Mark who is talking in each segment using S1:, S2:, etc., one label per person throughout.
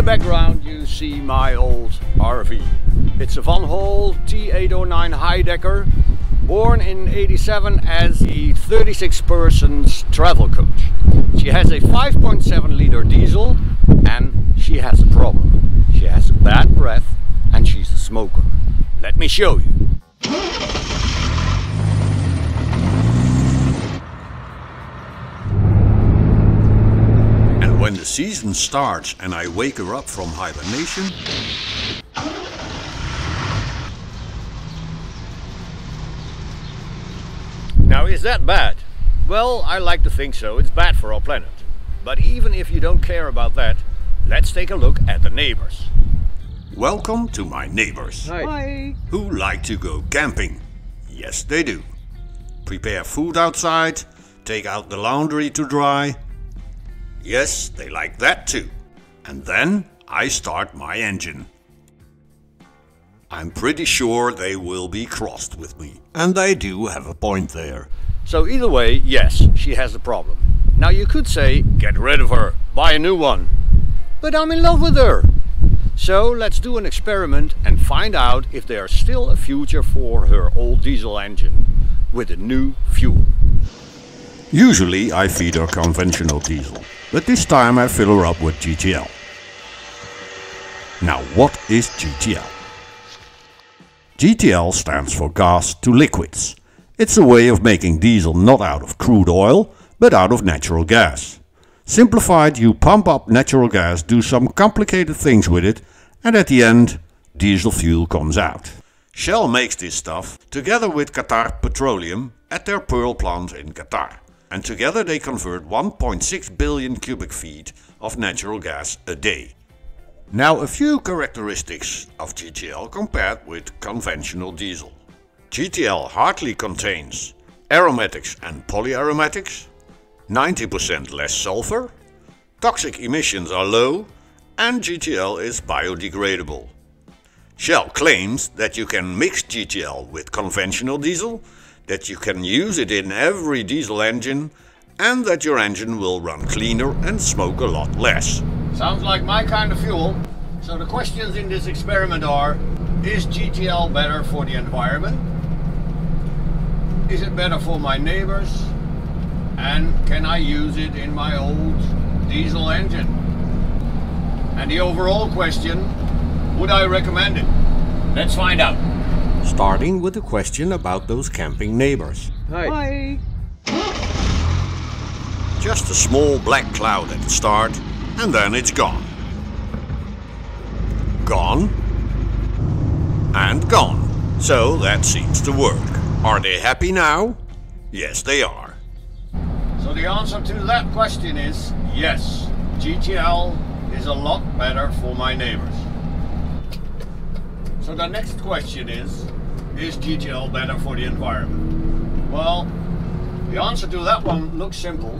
S1: the background you see my old RV. It's a Van Hool T809 Heidecker, born in 87 as a 36 persons travel coach. She has a 5.7 liter diesel and she has a problem. She has a bad breath and she's a smoker. Let me show you.
S2: And when the season starts and I wake her up from hibernation,
S1: Now is that bad? Well, I like to think so. It's bad for our planet. But even if you don't care about that, let's take a look at the neighbors.
S2: welcome to my neighbors
S1: Hi.
S2: who like to go camping. Yes, they do. Prepare food outside, take out the laundry to dry. Yes, they like that too. And then I start my engine. I'm pretty sure they will be crossed with me. And they do have a point there.
S1: So either way, yes, she has a problem. Now you could say, get rid of her, buy a new one. But I'm in love with her. So let's do an experiment and find out if there's still a future for her old diesel engine with a new fuel.
S2: Usually I feed her conventional diesel, but this time I fill her up with GTL. Now what is GTL? GTL stands for gas to liquids. It's a way of making diesel not out of crude oil, but out of natural gas. Simplified, you pump up natural gas, do some complicated things with it, and at the end, diesel fuel comes out. Shell makes this stuff together with Qatar Petroleum at their Pearl plant in Qatar. And together they convert 1.6 billion cubic feet of natural gas a day. Now a few characteristics of GTL compared with conventional diesel. GTL hardly contains aromatics and polyaromatics, 90% less sulfur, toxic emissions are low, and GTL is biodegradable. Shell claims that you can mix GTL with conventional diesel, that you can use it in every diesel engine, and that your engine will run cleaner and smoke a lot less.
S1: Sounds like my kind of fuel. So the questions in this experiment are, is GTL better for the environment? Is it better for my neighbors? And can I use it in my old diesel engine? And the overall question, would I recommend it? Let's find out.
S2: Starting with a question about those camping neighbors.
S1: Hi.
S2: Just a small black cloud at the start, and then it's gone. Gone. And gone. So that seems to work. Are they happy now? Yes, they are.
S1: So the answer to that question is yes. GTL is a lot better for my neighbors. So the next question is, is GTL better for the environment? Well, the answer to that one looks simple,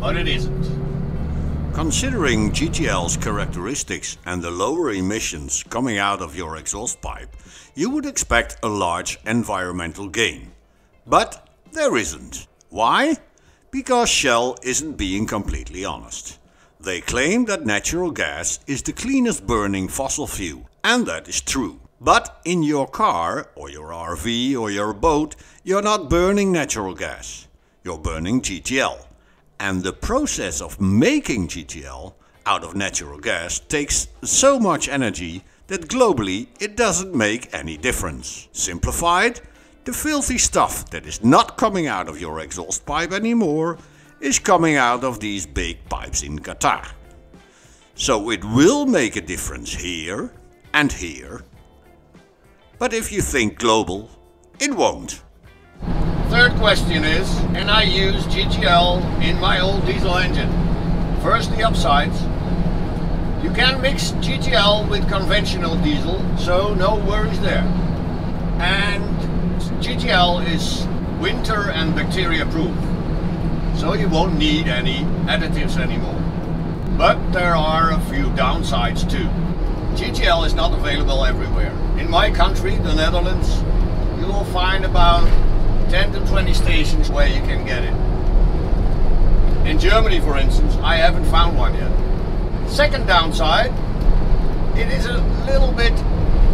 S1: but it isn't.
S2: Considering GTL's characteristics and the lower emissions coming out of your exhaust pipe, you would expect a large environmental gain. But there isn't. Why? Because Shell isn't being completely honest. They claim that natural gas is the cleanest burning fossil fuel, and that is true. But in your car, or your RV, or your boat, you're not burning natural gas. You're burning GTL. And the process of making GTL out of natural gas takes so much energy that globally it doesn't make any difference. Simplified, the filthy stuff that is not coming out of your exhaust pipe anymore is coming out of these big pipes in Qatar. So it will make a difference here and here. But if you think global, it won't.
S1: Third question is, can I use GTL in my old diesel engine? First, the upsides. You can mix GTL with conventional diesel, so no worries there. And GTL is winter and bacteria proof, so you won't need any additives anymore. But there are a few downsides too. GTL is not available everywhere. In my country, the Netherlands, you will find about 10 to 20 stations where you can get it. In Germany, for instance, I haven't found one yet. Second downside, it is a little bit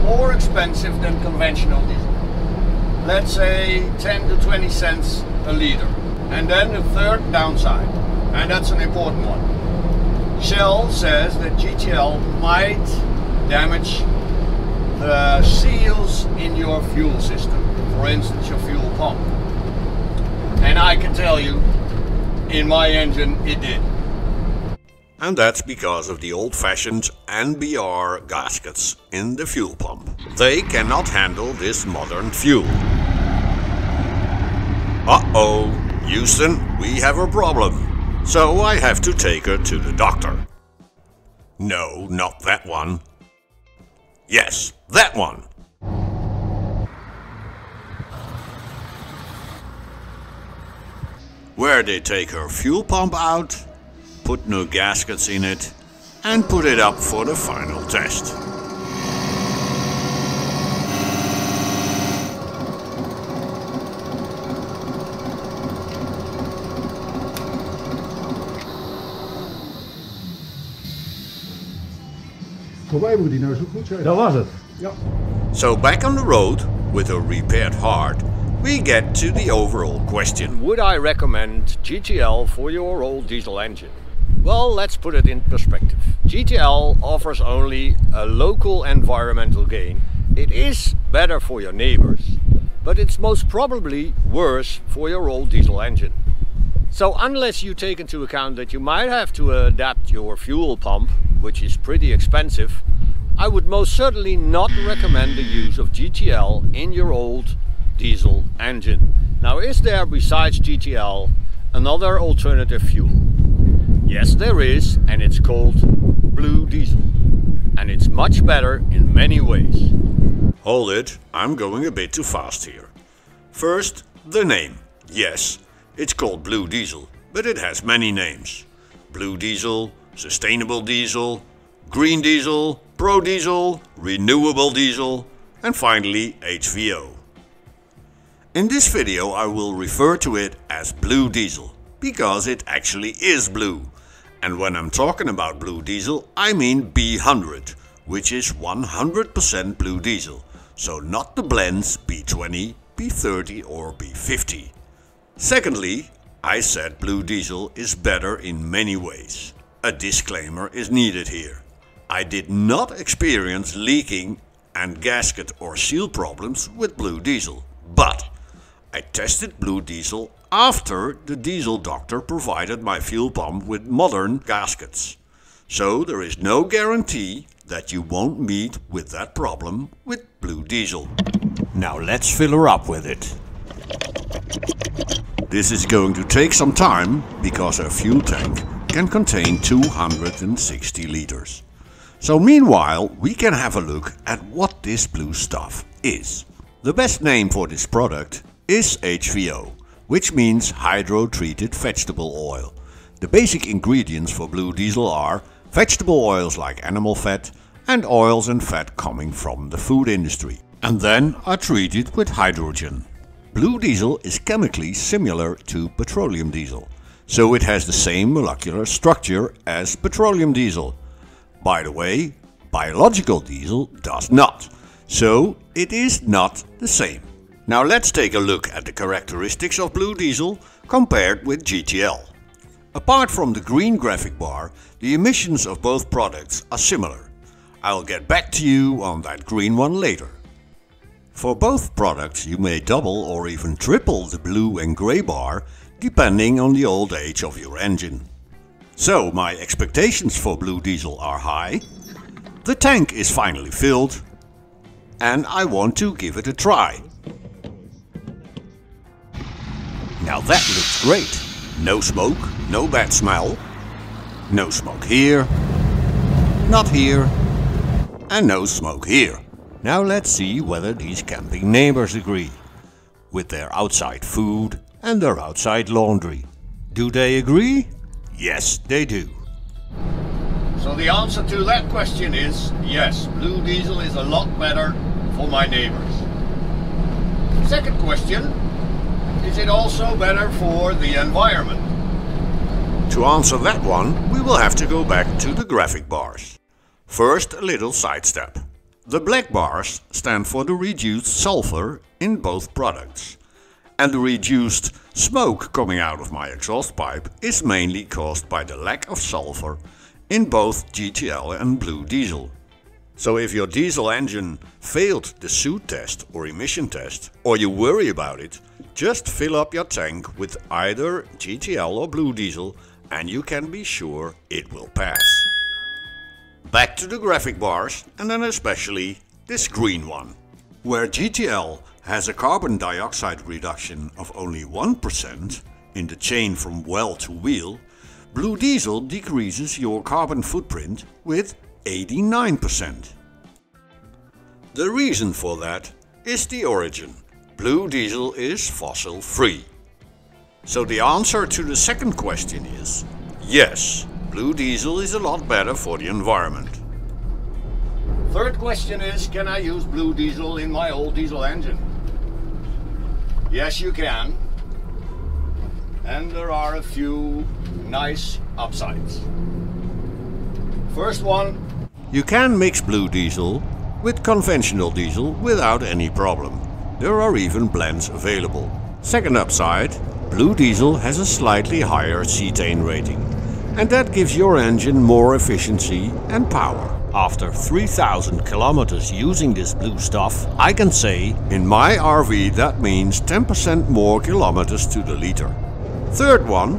S1: more expensive than conventional diesel. Let's say 10 to 20 cents a liter. And then the third downside, and that's an important one. Shell says that GTL might damage the seals in your fuel system. For instance, your fuel pump. And I can tell you, in my engine, it did.
S2: And that's because of the old-fashioned NBR gaskets in the fuel pump. They cannot handle this modern fuel. Uh-oh, Houston, we have a problem. So I have to take her to the doctor. No, not that one. Yes, that one. Where they take her fuel pump out, put new gaskets in it, and put it up for the final test.
S3: Voor mij moet die nou zo goed zijn.
S4: Dat was het.
S3: Ja.
S2: So back on the road, with a repaired heart, we get to the overall question.
S1: Would I recommend GTL for your old diesel engine? Well, let's put it in perspective. GTL offers only a local environmental gain. It is better for your neighbors, but it's most probably worse for your old diesel engine. So unless you take into account that you might have to adapt your fuel pump, which is pretty expensive, I would most certainly not recommend the use of GTL in your old diesel engine. Now is there besides GTL another alternative fuel? Yes there is and it's called blue diesel. And it's much better in many ways.
S2: Hold it, I'm going a bit too fast here. First, the name. Yes, it's called Blue Diesel, but it has many names. Blue Diesel, Sustainable Diesel, Green Diesel, Pro Diesel, Renewable Diesel, and finally HVO. In this video I will refer to it as Blue Diesel, because it actually is blue. And when I'm talking about Blue Diesel, I mean B100, which is 100% Blue Diesel. So not the blends B20, B30 or B50. Secondly, I said Blue Diesel is better in many ways. A disclaimer is needed here. I did not experience leaking and gasket or seal problems with Blue Diesel, but I tested Blue Diesel after the diesel doctor provided my fuel pump with modern gaskets. So there is no guarantee that you won't meet with that problem with Blue Diesel. Now let's fill her up with it. This is going to take some time because our fuel tank can contain 260 liters. So meanwhile we can have a look at what this blue stuff is. The best name for this product is HVO, which means hydro-treated vegetable oil. The basic ingredients for blue diesel are vegetable oils like animal fat and oils and fat coming from the food industry and then are treated with hydrogen. Blue diesel is chemically similar to petroleum diesel, so it has the same molecular structure as petroleum diesel. By the way, biological diesel does not, so it is not the same. Now let's take a look at the characteristics of blue diesel compared with GTL. Apart from the green graphic bar, the emissions of both products are similar. I'll get back to you on that green one later. For both products you may double or even triple the blue and grey bar depending on the old age of your engine. So my expectations for blue diesel are high, the tank is finally filled and I want to give it a try. Now that looks great. No smoke, no bad smell. No smoke here, not here, and no smoke here. Now let's see whether these camping neighbors agree. With their outside food and their outside laundry. Do they agree? Yes, they do.
S1: So the answer to that question is yes, blue diesel is a lot better for my neighbors. Second question, is it also better for the environment?
S2: To answer that one, we will have to go back to the graphic bars. First a little sidestep. The black bars stand for the reduced sulfur in both products. And the reduced smoke coming out of my exhaust pipe is mainly caused by the lack of sulfur in both GTL and blue diesel. So if your diesel engine failed the soot test or emission test, or you worry about it, just fill up your tank with either GTL or blue diesel and you can be sure it will pass. Back to the graphic bars and then especially this green one. Where GTL has a carbon dioxide reduction of only 1% in the chain from well to wheel, blue diesel decreases your carbon footprint with 89%. The reason for that is the origin. Blue diesel is fossil free. So the answer to the second question is yes, blue diesel is a lot better for the environment.
S1: Third question is, can I use blue diesel in my old diesel engine? Yes, you can. And there are a few nice upsides. First one.
S2: You can mix blue diesel with conventional diesel without any problem. There are even blends available. Second upside, blue diesel has a slightly higher cetane rating. And that gives your engine more efficiency and power. After 3000 kilometers using this blue stuff, I can say in my RV that means 10% more kilometers to the liter. Third one,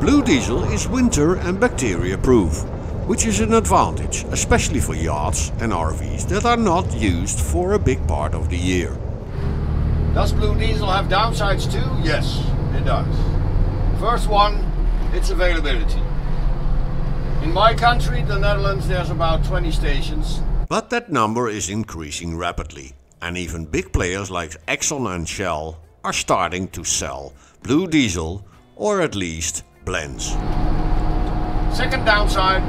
S2: blue diesel is winter and bacteria proof which is an advantage, especially for yachts and RVs that are not used for a big part of the year.
S1: Does blue diesel have downsides too? Yes, it does. First one, its availability. In my country, the Netherlands, there's about 20 stations.
S2: But that number is increasing rapidly. And even big players like Exxon and Shell are starting to sell blue diesel or at least blends.
S1: Second downside,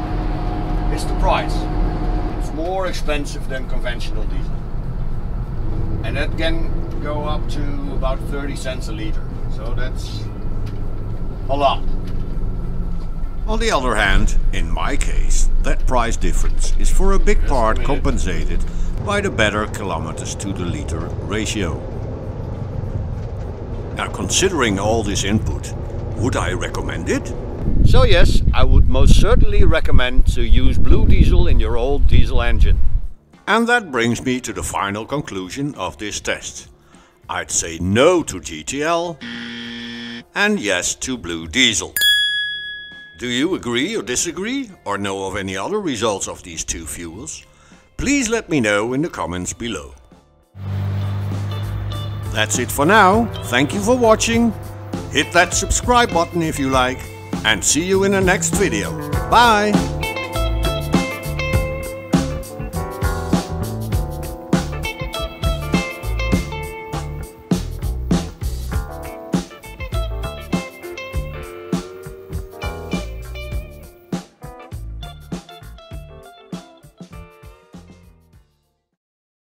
S1: is the price. It's more expensive than conventional diesel. And that can go up to about 30 cents a liter. So that's a lot.
S2: On the other hand, in my case, that price difference is for a big part compensated by the better kilometers to the liter ratio. Now considering all this input, would I recommend it?
S1: So yes, I would most certainly recommend to use blue diesel in your old diesel engine.
S2: And that brings me to the final conclusion of this test. I'd say no to GTL and yes to blue diesel. Do you agree or disagree or know of any other results of these two fuels? Please let me know in the comments below. That's it for now. Thank you for watching. Hit that subscribe button if you like and see you in the next video. Bye!